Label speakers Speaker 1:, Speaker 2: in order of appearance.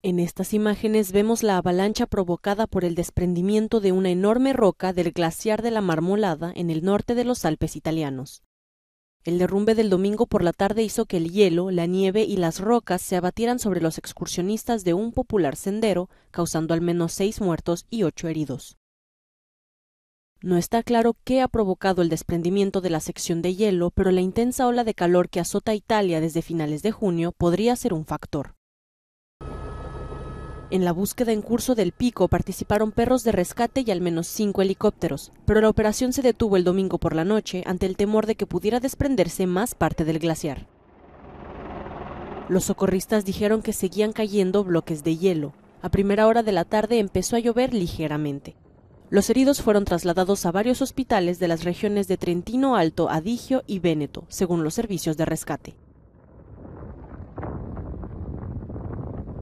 Speaker 1: En estas imágenes vemos la avalancha provocada por el desprendimiento de una enorme roca del glaciar de la Marmolada en el norte de los Alpes italianos. El derrumbe del domingo por la tarde hizo que el hielo, la nieve y las rocas se abatieran sobre los excursionistas de un popular sendero, causando al menos seis muertos y ocho heridos. No está claro qué ha provocado el desprendimiento de la sección de hielo, pero la intensa ola de calor que azota Italia desde finales de junio podría ser un factor. En la búsqueda en curso del pico participaron perros de rescate y al menos cinco helicópteros, pero la operación se detuvo el domingo por la noche ante el temor de que pudiera desprenderse más parte del glaciar. Los socorristas dijeron que seguían cayendo bloques de hielo. A primera hora de la tarde empezó a llover ligeramente. Los heridos fueron trasladados a varios hospitales de las regiones de Trentino Alto, Adigio y Véneto, según los servicios de rescate.